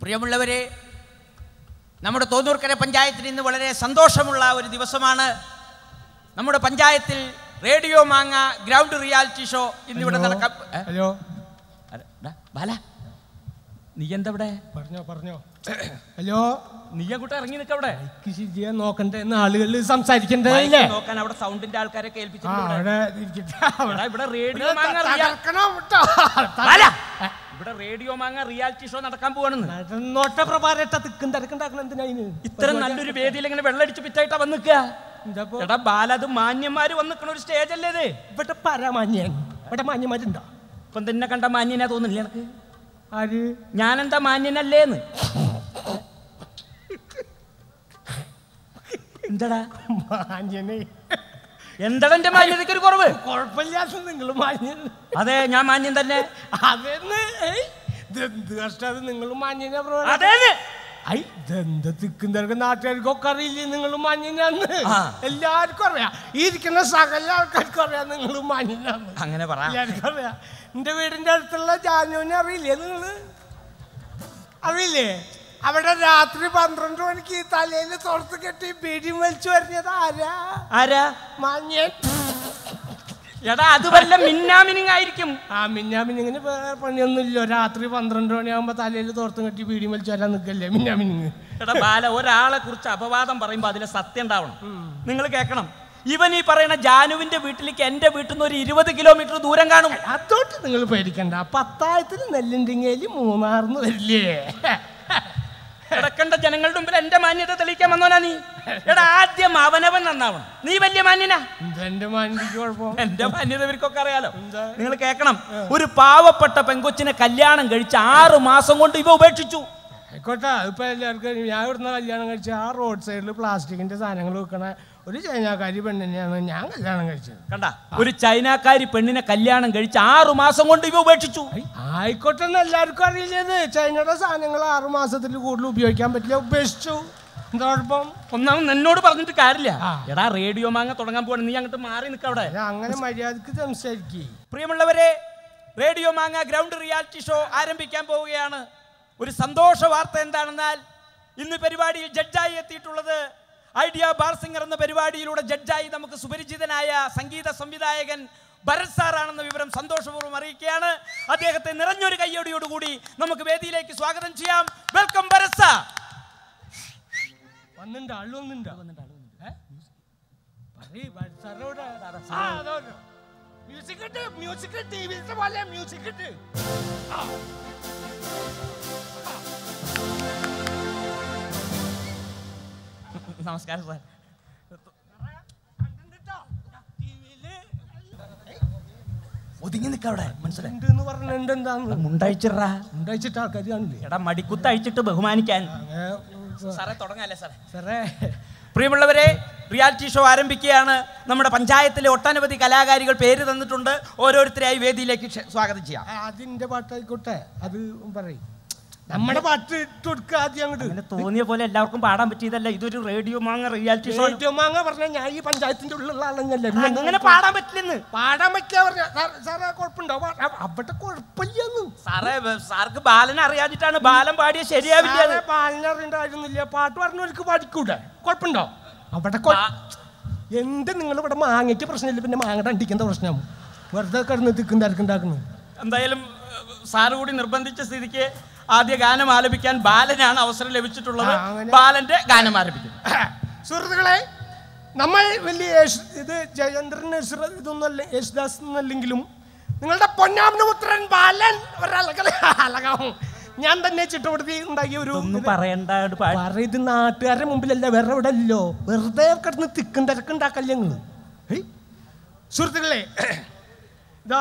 പ്രിയമുള്ളവരെ നമ്മുടെ തോന്നൂർക്കര പഞ്ചായത്തിൽ ഇന്ന് വളരെ സന്തോഷമുള്ള ഒരു ദിവസമാണ്. നമ്മുടെ പഞ്ചായത്തിൽ റേഡിയോ മാങ്ങ ഗ്രൗണ്ട് റിയാലിറ്റി ഷോ ഇന്ന് ഇവിടെ നടക്കാം ഹലോ. ബാല നീ എന്താ ഇവിടെ പറഞ്ഞോ. പറഞ്ഞോ ഹലോ. നീ അങ്ങോട്ട് ഇറങ്ങി നിൽക്കവിടെ നോക്കണ്ടേ എന്ന് ആളുകൾ സംസാരിക്കണ്ടേ നോക്കാൻ അവിടെ സൗണ്ടിന്റെ ആൾക്കാരെ കേൾപ്പിച്ചിട്ടുണ്ട് ഇവിടെ. റേഡിയോ മാങ്ങ ഇവിടെ റേഡിയോ മാങ്ങ റിയാലിറ്റി ഷോ നടക്കാൻ പോവാണെന്ന്. നടന്നോട്ടെ പ്രഭാരട്ട തിക്കും തിരക്കുണ്ടാക്കണം എന്തിനാ ഇത്ര നല്ലൊരു വേദിയിൽ ഇങ്ങനെ വെള്ളടിച്ച് പിറ്റായിട്ടാ വന്ന് നിൽക്കുക എന്താപ്പോ? എടാ ബാലത് മാന്യന്മാര് വന്നിക്കണ ഒരു സ്റ്റേജ് അല്ലേ ഇത്. ഇവിടെ പരമാന്യൻ. ഇവിടെ മാന്യന്മാരുണ്ടോ ഇപ്പം തന്നെ കണ്ട മാന്യനാ തോന്നില്ല എനിക്ക് ആര്? ഞാനെന്താ മാന്യനല്ലേന്ന്? എന്താടാ? മാന്യനെ. എന്താടാ എന്റെ മാന്യതയ്ക്ക് ഒരു കുറവ്? കുഴപ്പമില്ലാത്ത നിങ്ങൾ മാന്യൻ. അതെ ഞാൻ മാന്യം തന്നെ. അതെന്ന്? ഏയ്, ഇതെന്ത് കഷ്ടം നിങ്ങൾ മാന്യനെ പ്രഭാരം അതേന്ന്? ഐ ഇതെന്ത് തിക്കും തിരക്കും നാട്ടുകാർക്കൊക്കെ അറിയില്ലേ നിങ്ങൾ മഞ്ഞിനാന്ന് എല്ലാവർക്കും അറിയാം. ഈ ഇരിക്കുന്ന സകല ആൾക്കാർക്കും അറിയാം നിങ്ങൾ മഞ്ഞിനാന്ന് അങ്ങനെ പറ. എല്ലാവർക്കും അറിയാം. എന്റെ വീടിന്റെ അടുത്തുള്ള ജാനുവിനെ അറിയില്ലേ നിങ്ങൾ അറിയില്ലേ? അവിടെ രാത്രി പന്ത്രണ്ട് മണിക്ക് ഈ തലയിൽ തുറത്ത് കെട്ടി ബീഡി വലിച്ചു വരഞ്ഞത് ആരാ? ആരാ? മാന്യൻ. എടാ അത് വല്ല മിന്നാമിനിങ് ആയിരിക്കും ആ മിന്നാമിനിങ്ങനെ വേറെ പണിയൊന്നുമില്ല. രാത്രി പന്ത്രണ്ട് മണിയാകുമ്പോ തലയിൽ തോർത്തും കെട്ടി പീടി വലിച്ചു വരാൻ നിൽക്കല്ലേ മിന്നാമിനിങ് എടാ ബാല ഒരാളെ കുറിച്ച് അപവാദം പറയുമ്പോ അതിലെ സത്യം ഉണ്ടാവണം. നിങ്ങൾ കേൾക്കണം. ഇവൻ ഈ പറയുന്ന ജാനുവിന്റെ വീട്ടിലേക്ക് എന്റെ വീട്ടിൽ നിന്ന് ഒരു ഇരുപത് കിലോമീറ്റർ ദൂരം കാണും. അതോട്ട് നിങ്ങൾ പേടിക്കണ്ട. പത്തായത്തിൽ നെല്ലിണ്ടിങ്ങേലി മൂന്നാർന്ന് വരില്ലേ? കിടക്കേണ്ട ജനങ്ങളുടെ മുമ്പിൽ എന്റെ മാന്യത തെളിയിക്കാൻ വന്നോനാ നീ. എടാ ആദ്യം അവനവൻ നന്നാവണം. നീ വലിയ മാന്യനാ. എന്റെ മാന്യത ഇവർക്കൊക്കെ അറിയാലോ. നിങ്ങൾ കേൾക്കണം. ഒരു പാവപ്പെട്ട പെങ്കൊച്ചിനെ കല്യാണം കഴിച്ച് ആറു മാസം കൊണ്ട് ഇവ ഉപേക്ഷിച്ചു. ആയിക്കോട്ടെ ഇപ്പൊ എല്ലാവർക്കും ഞാൻ ഇവിടുന്ന് കല്യാണം കഴിച്ച് ആ റോഡ് സൈഡിൽ പ്ലാസ്റ്റിക്കിന്റെ സാധനങ്ങൾ വെക്കണ. ഒരു ചൈനക്കാരി പെണ്ണിനെയാണ് ഞാൻ കല്യാണം കഴിച്ചത്. കണ്ട ഒരു ചൈനക്കാരി പെണ്ണിനെ കല്യാണം കഴിച്ച് ആറു മാസം കൊണ്ട് ഇവ ഉപേക്ഷിച്ചു. ആയിക്കോട്ടെ എന്ന് എല്ലാവർക്കും അറിയില്ലത്. ചൈനയുടെ സാധനങ്ങൾ ആറു മാസത്തിൽ കൂടുതൽ ഉപയോഗിക്കാൻ പറ്റില്ല ഉപേക്ഷിച്ചു. എന്താ കുഴപ്പം? ഒന്നാമത് നിന്നോട് പറഞ്ഞിട്ട് കാര്യമില്ല. എടാ റേഡിയോ മാങ്ങ തുടങ്ങാൻ പോകണം നീ അങ്ങോട്ട് മാറി നിൽക്ക അവിടെ. അങ്ങനെ മര്യാദയ്ക്ക് സംസാരിക്കേ. പ്രിയമുള്ളവരെ റേഡിയോ മാങ്ങ ഗ്രൗണ്ട് റിയാലിറ്റി ഷോ ആരംഭിക്കാൻ പോവുകയാണ്. ഒരു സന്തോഷ വാർത്ത എന്താണെന്നാൽ ഇന്ന് പരിപാടിയിൽ ജഡ്ജായി എത്തിയിട്ടുള്ളത് ഐഡിയ ബാർ സിംഗർ എന്ന പരിപാടിയിലൂടെ ജഡ്ജായി നമുക്ക് സുപരിചിതനായ സംഗീത സംവിധായകൻ ഭരത് സാറാണെന്ന വിവരം സന്തോഷപൂർവം അറിയിക്കുകയാണ്. അദ്ദേഹത്തെ നിറഞ്ഞൊരു കയ്യോടിയോടുകൂടി നമുക്ക് വേദിയിലേക്ക് സ്വാഗതം ചെയ്യാം. Welcome Bharat sir. ആൾ. മ്യൂസിക് ഇട്ട് മ്യൂസിക് ടി വിയിലത്തെ പോലെ മ്യൂസിക് ഇട്ട്. നമസ്കാരം സാർ ഒതുങ്ങി നിൽക്ക അവിടെ മനസ്സിലായി? ആൾക്കാർ കാണില്ലേ? എടാ മടിക്കുത്ത് അഴിച്ചിട്ട് ബഹുമാനിക്കാൻ സാറേ. തുടങ്ങാല്ലേ സാറേ? സാറേ. പ്രിയമുള്ളവരെ റിയാലിറ്റി ഷോ ആരംഭിക്കുകയാണ്. നമ്മുടെ പഞ്ചായത്തിലെ ഒട്ടനവധി കലാകാരികൾ പേര് തന്നിട്ടുണ്ട്. ഓരോരുത്തരെയായി വേദിയിലേക്ക് സ്വാഗതം ചെയ്യാം. അതിന്റെ പാട്ടായിക്കോട്ടെ. അത് പറയും. നമ്മുടെ പാട്ട് ഇട്ട് കൊടുക്കുക ആദ്യം അങ്ങോട്ട് അങ്ങനെ തോന്നിയ പോലെ എല്ലാവർക്കും പാടാൻ പറ്റിയതല്ല. ഇതൊരു റേഡിയോ മാങ്ങ റിയാലിറ്റി ഷോ റേഡിയോ മാങ്ങ പറഞ്ഞ ഞാൻ ഈ പഞ്ചായത്തിന്റെ ഉള്ളിലുള്ള ആളെന്നല്ലേ. അങ്ങനെ പാടാൻ പറ്റില്ലെന്ന്. പാടാൻ പറ്റിയ പറഞ്ഞ സാറേ കുഴപ്പമുണ്ടോ അവിടെ കുഴപ്പമില്ലെന്ന്. സാറേ സാർക്ക് ബാലൻ അറിയാതിട്ടാണ് ബാലൻ പാടിയ ശരിയാവില്ല ബാലൻ അറിയണ്ടായിരുന്നില്ല. പാട്ട് പറഞ്ഞു പാട്ട് പറഞ്ഞവർക്ക് പാടിക്കൂടെ കുഴപ്പമുണ്ടോ അവിടെ എന്ത് നിങ്ങൾ ഇവിടെ മാങ്ങയ്ക്ക് പ്രശ്നമില്ല പിന്നെ മാങ്ങ അണ്ടിക്കുന്ന പ്രശ്നം വെറുതെ കിടന്ന് തിക്കും തിരക്കുണ്ടാക്കുന്നു എന്തായാലും സാറ് കൂടി നിർബന്ധിച്ച സ്ഥിതിക്ക് ആദ്യ ഗാനം ആലപിക്കാൻ ബാലനാണ് അവസരം ലഭിച്ചിട്ടുള്ളത്. ബാലന്റെ ഗാനം ആലപിക്കും സുഹൃത്തുക്കളെ നമ്മൾ വലിയ ഇത് ജയചന്ദ്രൻ ഇതൊന്നും ഇതൊന്നല്ല യേശുദാസ് എന്നല്ലെങ്കിലും നിങ്ങളുടെ പൊന്നാമനപുത്രൻ ബാലൻ അലകാവും ഞാൻ തന്നെ ചിട്ടപ്പെടുത്തി ഉണ്ടാക്കിയ ഒരു ഒന്നും. പറയണ്ട ഇത് നാട്ടുകാരുടെ മുമ്പിലല്ല വേറെ എവിടെ അല്ലോ വെറുതെ കിടന്ന് തിക്കും തിരക്കുണ്ടാക്കല്ലേ നിങ്ങൾ. സുഹൃത്തുക്കളെ ഇതാ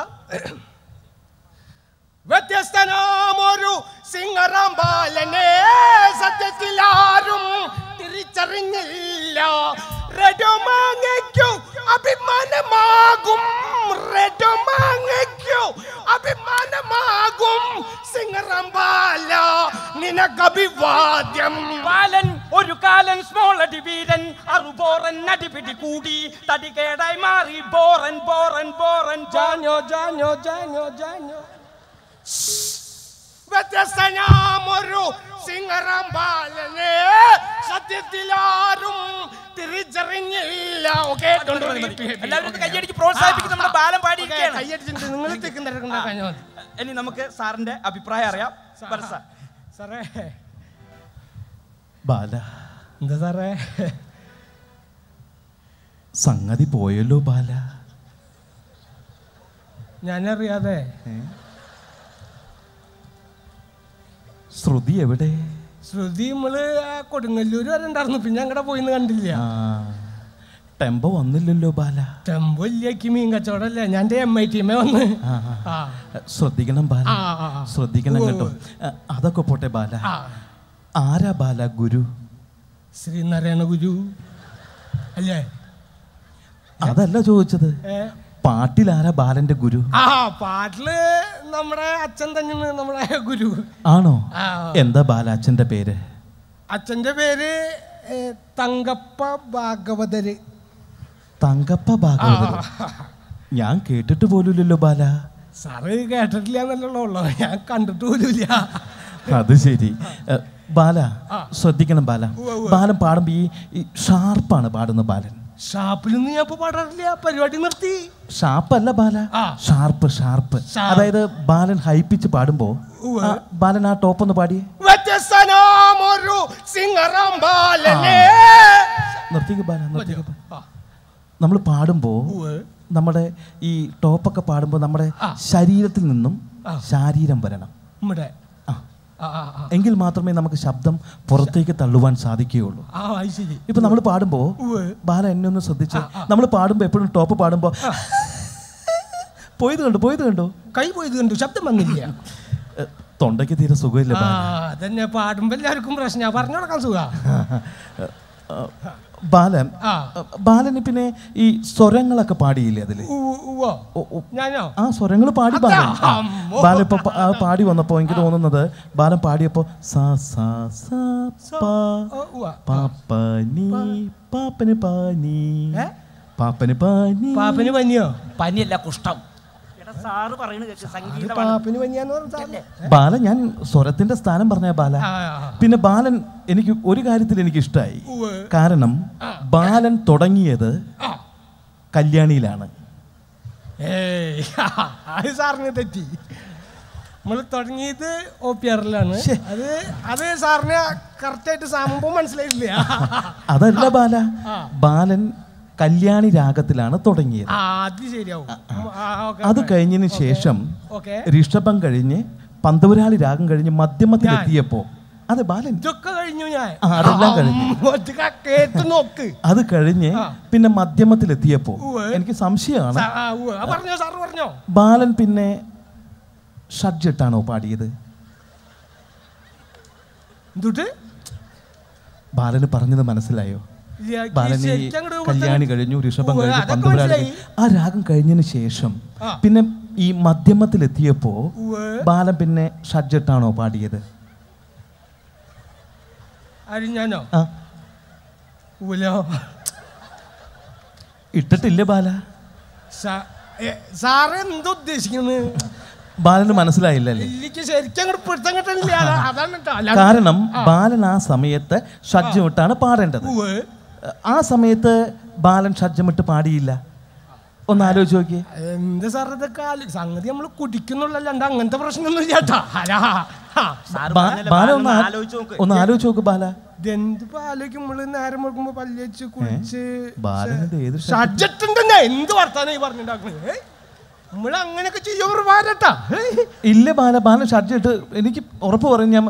വ്യത്യസ്തനാമൊരു സിംഗറാം ബാലനെ സത്യത്തിലാരും തിരിച്ചറിഞ്ഞില്ല. റെഡോമാങ്ങയ്ക്കു അഭിമാനമാകും. റെഡോമാങ്ങയ്ക്കു അഭിമാനമാകും സിംഗറാം ബാല നിനക്കഭിവാദ്യം. ബാലൻ ഒരു കാലൻ സ്മോൾ അടിവീരൻ അറുബോറൻ അടിപിടി കൂടി. തടികേടായി മാറി ബോറൻ ബോറൻ ബോറൻ ജാനോ ജാനോ ജാനോ ജാനോ. വ്യത്യസ്തനാമൊരു സിംഗറാം ബാലനെ സത്യത്തിലാരും തിരിച്ചറിഞ്ഞില്ല. ഓക്കെ എല്ലാവരും പ്രോത്സാഹിപ്പിക്കും നമ്മുടെ ബാലം പാടിയിരിക്കുകയാണ് കയ്യടിച്ചിട്ട് നിങ്ങൾ തിക്കുന്ന ഇനി നമുക്ക് സാറിന്റെ അഭിപ്രായം അറിയാം. സാറേ. ബാല. എന്താ സാറേ? സംഗതി പോയല്ലോ ബാല. ഞാനറിയാതെ. ശ്രുതി എവിടെ? ശ്രുതി നമ്മൾ കൊടുങ്ങല്ലൂര് വരെ ഉണ്ടായിരുന്നു. പിന്നെ അങ്ങടെ പോയിന്ന് കണ്ടില്ല. ടെമ്പോ വന്നില്ലല്ലോ ബാല. ടെമ്പോ ഇല്ല മീൻ കച്ചവടല്ലേ ഞാൻ എം ഐ ടീമേ വന്ന്. ശ്രദ്ധിക്കണം ബാല. ശ്രദ്ധിക്കണം കേട്ടോ. അതൊക്കെ പോട്ടെ ബാല. ആരാ ബാല? ഗുരു. ശ്രീനാരായണ ഗുരു. അല്ലേ? അതല്ല ചോദിച്ചത്. ആരാ ബാലന്റെ ഗുരു? ആ പാട്ടിൽ നമ്മുടെ അച്ഛൻ തന്നെയാണ് നമ്മുടെ ഗുരു. ആണോ? എന്താ ബാല അച്ഛന്റെ പേര്? അച്ഛന്റെ പേര് തങ്കപ്പ ഭാഗവതര്. തങ്കപ്പ ഭാഗവതർ ഞാൻ കേട്ടിട്ട് പോലുമില്ലല്ലോ ബാല. സാറ് കേട്ടിട്ടില്ല എന്നല്ലോ ഞാൻ കണ്ടിട്ട് പോലുമില്ല. അത് ശരി. ബാല. ശ്രദ്ധിക്കണം ബാല. ബാലൻ പാടുമ്പോ ഈ ഈ ഷാർപ്പാണ് പാടുന്ന ബാലൻ. ഷാപ്പിലൊന്നും ഞാൻ ഇപ്പൊ പാടാറില്ല. പരിപാടി നിർത്തി. ഷാപ്പല്ല ബാല. Sharp sharp. അതായത് ബാലൻ ഹൈപ്പിച്ച് പാടുമ്പോ ബാലൻ ആ ടോപ്പ് ഒന്ന് പാടി നിർത്തിക്ക് ബാല നിർത്തിക്ക് നമ്മൾ പാടുമ്പോ നമ്മുടെ ഈ ടോപ്പൊക്കെ പാടുമ്പോ നമ്മുടെ ശരീരത്തിൽ നിന്നും. ശാരീരം വരണം. എങ്കിൽ മാത്രമേ നമുക്ക് ശബ്ദം പുറത്തേക്ക് തള്ളുവാൻ സാധിക്കുകയുള്ളൂ. ഇപ്പൊ നമ്മൾ പാടുമ്പോ ബാല എന്നെ ഒന്ന് ശ്രദ്ധിച്ച്. നമ്മൾ പാടുമ്പോ എപ്പോഴും ടോപ്പ് പാടുമ്പോ പോയത് കണ്ടു പോയത് കണ്ടു. കൈ പോയത് കണ്ടു ശബ്ദം വന്നില്ല. തൊണ്ടയ്ക്ക് തീരെ സുഖമില്ല അതന്നെ പാടുമ്പോ എല്ലാവർക്കും പ്രശ്നം. പറഞ്ഞു കൊടുക്കാൻ സുഖ. ബാലൻ. ബാലന് പിന്നെ ഈ സ്വരങ്ങളൊക്കെ പാടിയില്ലേ അതിൽ? ആ സ്വരങ്ങൾ പാടി ബാലൻ. ബാലൻ ഇപ്പൊ പാടി വന്നപ്പോ എനിക്ക് തോന്നുന്നത് ബാലൻ പാടിയപ്പോ സാ സാ. പാപ്പനി പാപ്പന് പാനി? പാപ്പന് പാനി പാപ്പന് പനിയോ? പനിയല്ല കുഷ്ഠം. ബാല ഞാൻ സ്വരത്തിന്റെ സ്ഥാനം പറഞ്ഞ ബാല. പിന്നെ ബാലൻ എനിക്ക് ഒരു കാര്യത്തിൽ എനിക്ക് ഇഷ്ടമായി കാരണം ബാലൻ തുടങ്ങിയത്. കല്യാണിയിലാണ്. ഏയ് അത് സാറിന് തെറ്റി. നമ്മൾ തുടങ്ങിയത് ഒ പി ആറിലാണ്. അത് അത് സാറിന് കറക്റ്റായിട്ട് സംഭവം മനസ്സിലായിട്ടില്ല. അതല്ല ബാല. ബാലൻ കല്യാണി രാഗത്തിലാണ് തുടങ്ങിയത്. അത് ശരിയാവും. അത്. കഴിഞ്ഞതിന് ശേഷം ഋഷഭം കഴിഞ്ഞ് പന്തപുരാളി രാഗം കഴിഞ്ഞ് മധ്യമത്തിലെത്തിയപ്പോ അതെ ബാലൻ. ഇതൊക്കെ കഴിഞ്ഞു ഞാൻ. അതെല്ലാം കഴിഞ്ഞു. നോക്ക്. അത് കഴിഞ്ഞ് പിന്നെ മധ്യമത്തിലെത്തിയപ്പോ എത്തിയപ്പോ എനിക്ക് സംശയമാണ്. ബാലൻ പിന്നെ ഷഡ്ജിട്ടാണോ പാടിയത്? എന്തുട്ട്? ബാലന് പറഞ്ഞത് മനസ്സിലായോ? ബാലന് കല്യാണി കഴിഞ്ഞു ഋഷഭം കഴിഞ്ഞു പന്തപുരാളി. ആ രാഗം കഴിഞ്ഞതിന് ശേഷം പിന്നെ ഈ മധ്യമത്തിലെത്തിയപ്പോ. ബാലൻ പിന്നെ ഷഡ്ജട്ടാണോ പാടിയത്? ഞാനോ ഇട്ടിട്ടില്ല ബാല. സാറ് എന്താ ഉദ്ദേശിക്കുന്നത് ബാലന് കേട്ടോ കാരണം ബാലൻ ആ സമയത്ത് ഷഡ്ജമിട്ടാണ് പാടേണ്ടത്. ഉവ്വ്. ആ സമയത്ത് ബാലൻ ഷഡ്ജമിട്ട് പാടിയില്ല. ഒന്ന് ആലോചിച്ച് നോക്കിയേ. എന്ത് സാർ ഇതൊക്കെ സംഗതി നമ്മൾ കുടിക്കുന്നുള്ളല്ലാണ്ട് അങ്ങനത്തെ പ്രശ്നമൊന്നും പറഞ്ഞല്ലേ, ബാല ബാലൻ ഒന്ന് ഒന്ന് ആലോചിച്ച് നോക്ക്. ഒന്ന് ആലോചിച്ച് നോക്ക് ബാല. ഇതെന്ത് നേരം വെക്കുമ്പോ കുളിച്ച് ഏത്? ഷഡ്ജറ്റുണ്ടെന്നെ എന്ത് വർത്താനം ഈ പറഞ്ഞിട്ടുണ്ടാക്കുന്നത് നമ്മൾ അങ്ങനെയൊക്കെ ചെയ്യുമ്പോൾ പാരട്ടാ ഇല്ല ബാല ബാലൻ ഷഡ്ജിട്ട് എനിക്ക് ഉറപ്പ് പറഞ്ഞു ഞാൻ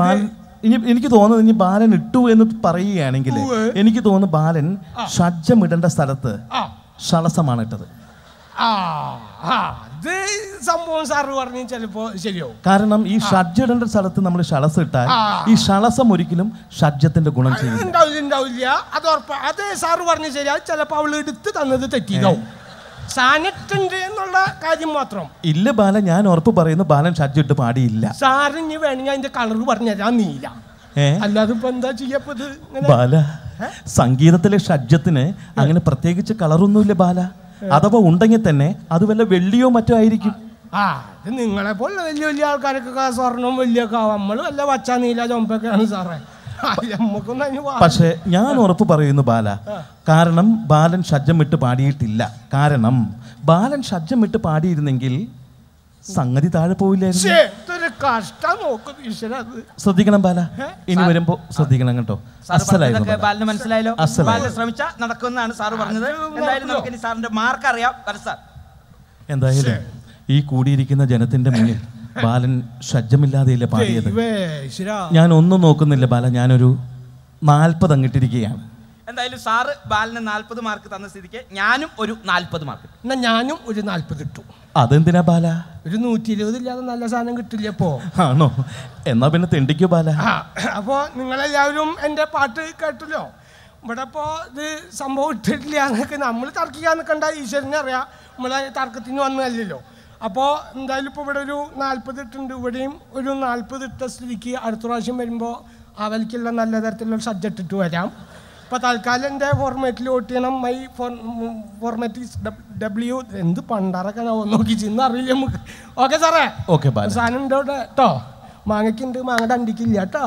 ബാലൻ ഇനി എനിക്ക് തോന്നുന്നത് ഇനി ബാലൻ ഇട്ടു എന്ന് പറയുകയാണെങ്കിൽ എനിക്ക് തോന്നുന്നു ബാലൻ ഷജ്ജമിടേണ്ട ഇടേണ്ട സ്ഥലത്ത് ഷളസമാണ് ഇട്ടത്. അത് സംഭവം സാറ് പറഞ്ഞു ചിലപ്പോ ശരിയാവും. കാരണം ഈ ഷഡ്ജിടേണ്ട സ്ഥലത്ത് നമ്മൾ ഷളസ് ഇട്ടാൽ ഈ ഷളസം ഒരിക്കലും ഷഡ്ജത്തിന്റെ ഗുണം ചെയ്യും ഉണ്ടാവില്ല അത് ഉറപ്പാ. അത് സാറ് പറഞ്ഞു ശരിയാ. ചിലപ്പോ അവൾ എടുത്ത് തന്നത് തെറ്റിയതാവും. സാനിട്ടുണ്ട് എന്നുള്ള കാര്യം മാത്രം. ഇല്ല ബാലൻ ഞാൻ ഉറപ്പ് പറയുന്നു ബാലൻ ഷഡ്ജിട്ട് പാടിയില്ല. സാറിന് വേണമെങ്കിൽ അതിന്റെ കളർ പറഞ്ഞുതരാൻ നീല. അല്ലാതെ ഇപ്പൊ എന്താ ചെയ്യപ്പത് ബാല സംഗീതത്തിലെ ഷഡ്ജത്തിന് അങ്ങനെ പ്രത്യേകിച്ച് കളറൊന്നുമില്ല ബാല. അഥവാ ഉണ്ടെങ്കിൽ തന്നെ അത് വല്ല വെള്ളിയോ മറ്റോ ആയിരിക്കും. ആ ഇത് നിങ്ങളെ പോലെ വലിയ വലിയ ആൾക്കാരൊക്കെ സ്വർണം വലിയ നമ്മൾ വല്ല വച്ചാ നീല ചൊമ്പൊക്കെയാണ് സാറേ. പക്ഷേ ഞാൻ ഉറപ്പ് പറയുന്നു ബാല. കാരണം ബാലൻ ഷജ്ജം വിട്ട് പാടിയിട്ടില്ല. കാരണം ബാലൻ ഷഡ്ജം വിട്ട് പാടിയിരുന്നെങ്കിൽ സംഗതി താഴെ അത്. ശ്രദ്ധിക്കണം ബാല. ഇനി വരുമ്പോ ശ്രദ്ധിക്കണം കേട്ടോ. അസലായിരുന്നു. മനസ്സിലായല്ലോ. ശ്രമിച്ച നടക്കുന്നതാണ് സാറ് പറഞ്ഞത്. എന്തായാലും നമുക്ക് ഇനി സാറിന്റെ മാർക്ക് അറിയാം സാർ. എന്തായാലും ഈ കൂടിയിരിക്കുന്ന ജനത്തിന്റെ മുന്നിൽ ബാലൻ ഷഡ്ജമില്ലാതെയല്ലേ പാടിയത്. ഞാൻ ഒന്നും നോക്കുന്നില്ല ബാല. ഞാനൊരു നാൽപ്പത് അങ്ങിട്ടിരിക്കുകയാണ് എന്തായാലും സാറ് ബാലിന് നാൽപ്പത് മാർക്ക് തന്ന സ്ഥിതിക്ക് ഞാനും ഒരു നാൽപ്പത് മാർക്ക് എന്നാ ഞാനും ഒരു നാൽപ്പത് ഇട്ടു. അതെന്തിനാ ബാല? ഒരു നൂറ്റി ഇരുപത് ഇല്ലാതെ നല്ല സാധനം കിട്ടില്ല ഇപ്പോ? ആണോ? എന്നാ പിന്നെ തെണ്ടിക്കോ ബാല. അപ്പോ നിങ്ങളെല്ലാവരും എന്റെ പാട്ട് കേട്ടല്ലോ. ഇവിടെ ഇപ്പോ ഇത് സംഭവം ഇട്ടിട്ടില്ല എന്നൊക്കെ നമ്മൾ തർക്കിക്കാൻ നിൽക്കണ്ട ഈശ്വരനെ അറിയാം. നമ്മളെ തർക്കത്തിന് വന്നതല്ലല്ലോ. അപ്പോൾ എന്തായാലും ഇപ്പോൾ ഇവിടെ ഒരു നാൽപ്പത് ഇട്ടുണ്ട് ഇവിടെയും ഒരു നാൽപ്പത് ഇട്ട സ്ഥിതിക്ക് അടുത്ത പ്രാവശ്യം വരുമ്പോൾ അവൽക്കുള്ള നല്ല തരത്തിലുള്ള സബ്ജക്റ്റ് ഇട്ട് വരാം. ഇപ്പോൾ തൽക്കാലം എന്റെ ഫോർമാറ്റിൽ വോട്ട് ചെയ്യണം. മൈ ഫോർമാറ്റ് ഡബ്ല്യു എന്ത് പണ്ടാറൊക്കെ നോക്കി. ചെന്ന് അറിയില്ല നമുക്ക്. ഓക്കെ സാറേ ഓക്കെ സാധനം ഉണ്ട് കേട്ടോ മാങ്ങയ്ക്കുണ്ട് മാങ്ങയുടെ അണ്ടിക്കില്ല കേട്ടോ